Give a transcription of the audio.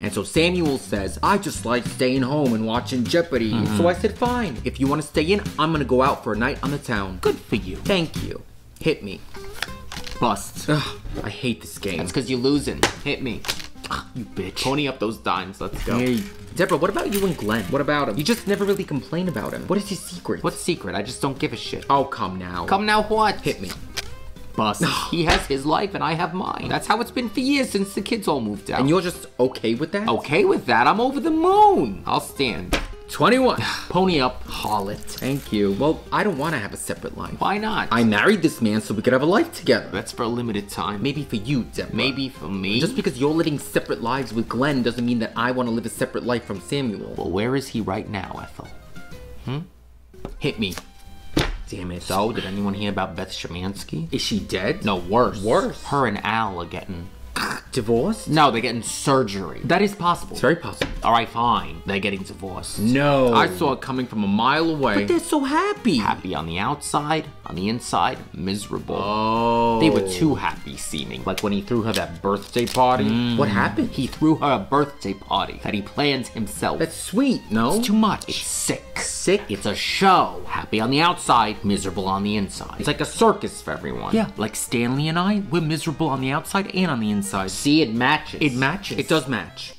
And so Samuel says, I just like staying home and watching Jeopardy. Mm-hmm. So I said, fine. If you want to stay in, I'm gonna go out for a night on the town. Good for you. Thank you. Hit me. Bust. Ugh, I hate this game. That's because you're losing. Hit me. you bitch. Pony up those dimes. Let's go. Hey, Deborah, what about you and Glenn? What about him? You just never really complain about him. What is his secret? What secret? I just don't give a shit. Oh, come now. Come now, what? Hit me. Bust. he has his life and I have mine. That's how it's been for years since the kids all moved out. And you're just okay with that? okay with that? I'm over the moon. I'll stand. 21. Pony up, harlot. Thank you. Well, I don't want to have a separate life. Why not? I married this man so we could have a life together. That's for a limited time. Maybe for you, Deborah. Maybe for me. Just because you're living separate lives with Glenn doesn't mean that I want to live a separate life from Samuel. Well, where is he right now, Ethel? Hmm? Hit me. Damn it. So, did anyone hear about Beth Shemansky? Is she dead? No, worse. Worse. Her and Al are getting. Divorced? No, they're getting surgery. That is possible. It's very possible. All right, fine. They're getting divorced. No. I saw it coming from a mile away. But they're so happy. happy on the outside, on the inside, miserable. Oh. They were too happy seeming. Like when he threw her that birthday party. Mm. What happened? He threw her a birthday party that he planned himself. That's sweet, no? It's too much. It's sick. Sick? It's a show. Happy on the outside, miserable on the inside. It's like a circus for everyone. Yeah, like Stanley and I, we're miserable on the outside and on the inside. See, it matches. It matches. It does match.